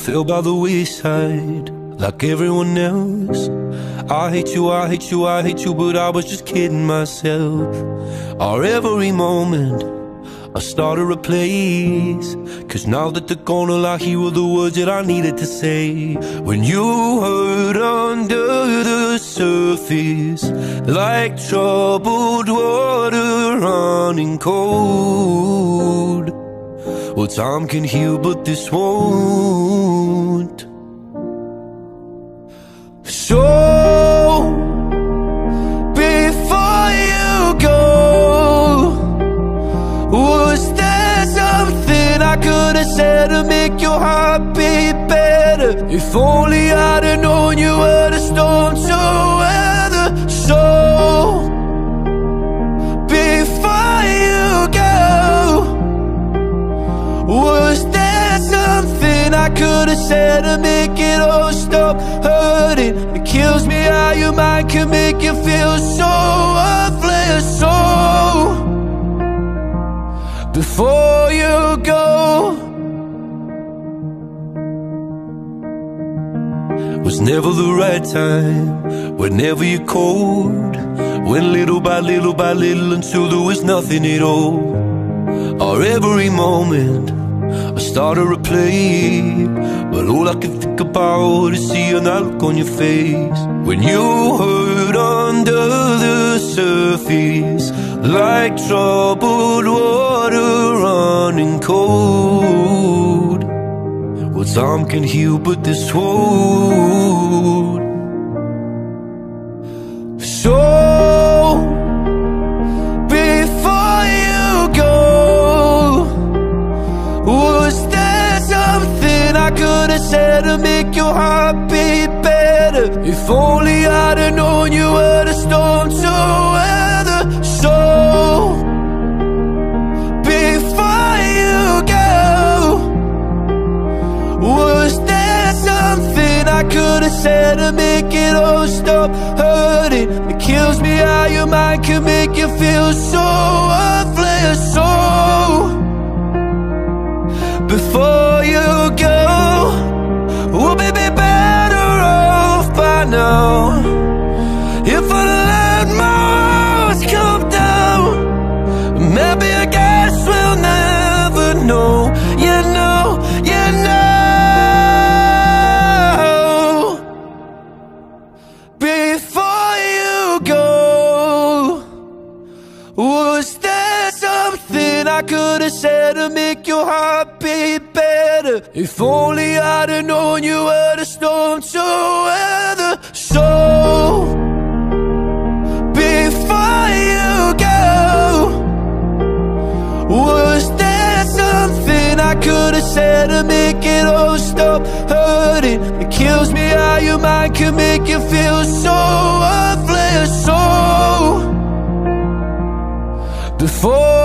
fell by the wayside like everyone else. I hate you, I hate you, I hate you, but I was just kidding myself. Our every moment, I started a place. Cause now that they're I hear were the words that I needed to say. When you hurt under the surface, like troubled water running cold. Well, time can heal, but this won't. So, before you go, was there something I could have said to make your heart beat better? If only I'd have known you were the said to make it all stop hurting? It kills me how your mind can make you feel so worthless. So, before you go, was never the right time. Whenever you're cold, went little by little by little until there was nothing at all. Or every moment I started to play I can think about is seeing that look on your face. When you hurt under the surface Like troubled water running cold. Well, time can heal, but this won't to make your heart beat better? If only I'd have known you were the storm to weather So before you go Was there something I could have said to make it all stop hurting? It kills me how your mind can make you feel so I could have said to make your heart beat better? If only I'd have known you were the storm to weather. So, before you go, was there something I could have said to make it all stop hurting? It kills me how your mind can make you feel so worthless. So, before